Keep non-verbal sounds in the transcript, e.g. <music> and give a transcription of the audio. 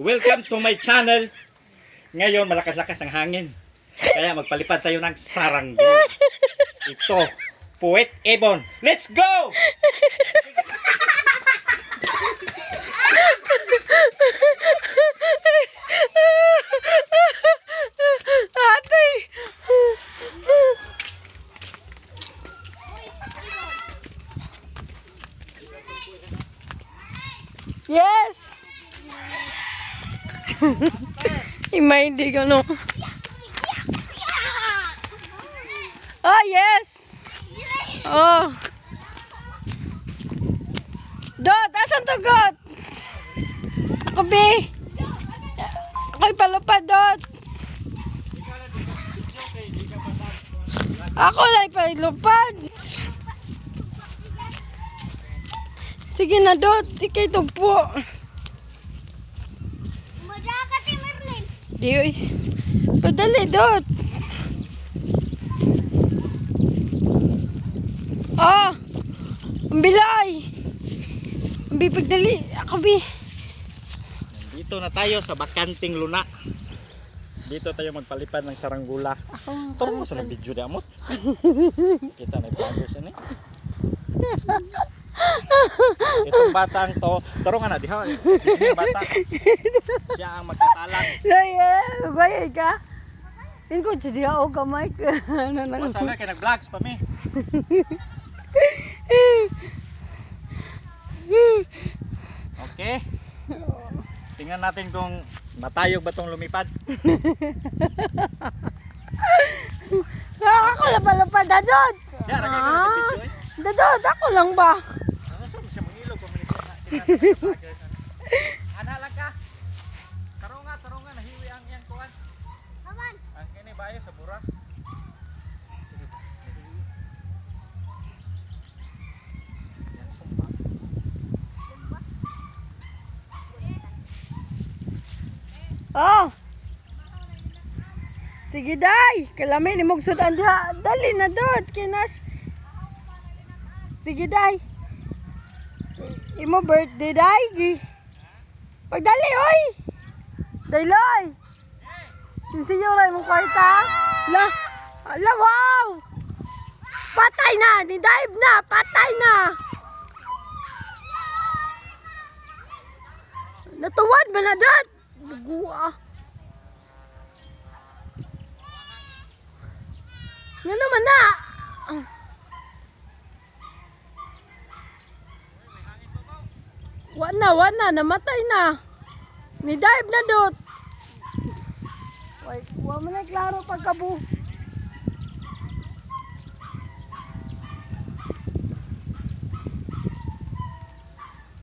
Welcome to my channel. Ngayon, malakas-lakas ang hangin. Kaya magpalipad tayo ng saranggola. Ito, Poet Ebon. Let's go! Yes! <laughs> Imay hindi ko no. Oh, yes! Oh. Dot, asan to, Got? Ako, be. Ako'y palupad, Dot. Ako lang palupad. Sige na, Dot. Ikay tugpo. Mada Di, uy. Padali, Dot. Ah! Ang bilay! Ang bibig dali. Ako, be. Dito na tayo sa bakanting luna. Dito tayo magpalipad ng saranggola. Ako, mo sa ng video di amot. <laughs> Kita na siya ni. Itong batang to, taro nga na diha. Yung bata. Siya ang magkatalang. Laya, bayad ka? Hindi ko siya o kamay ka. <laughs> Ano na Masala kay nag-vlogs pa mi. Okay. Tingnan natin kung matayog ba tong lumipad. <laughs> Ah, ako lang pala pa, ragay ko Ah. Dadod, ako lang ba? Ano <laughs> sa man kita. Ana lang ka. Oh. Sige, day. Kalami, ni mong sudan diha. Dali na, dod. Kinas. Sige, day. Imo birthday, day. Gi- Pagdali, oy. Dayloy. Sinsiyo rin mong kwarta. La. Ala, wow. Patay na. Ni dive na. Patay na. Natuwad ba na, dod? Bugua. Nga naman na. Wala na, wala na. Namatay na. Ni dive na dot. Wala mo na klaro pagkabu.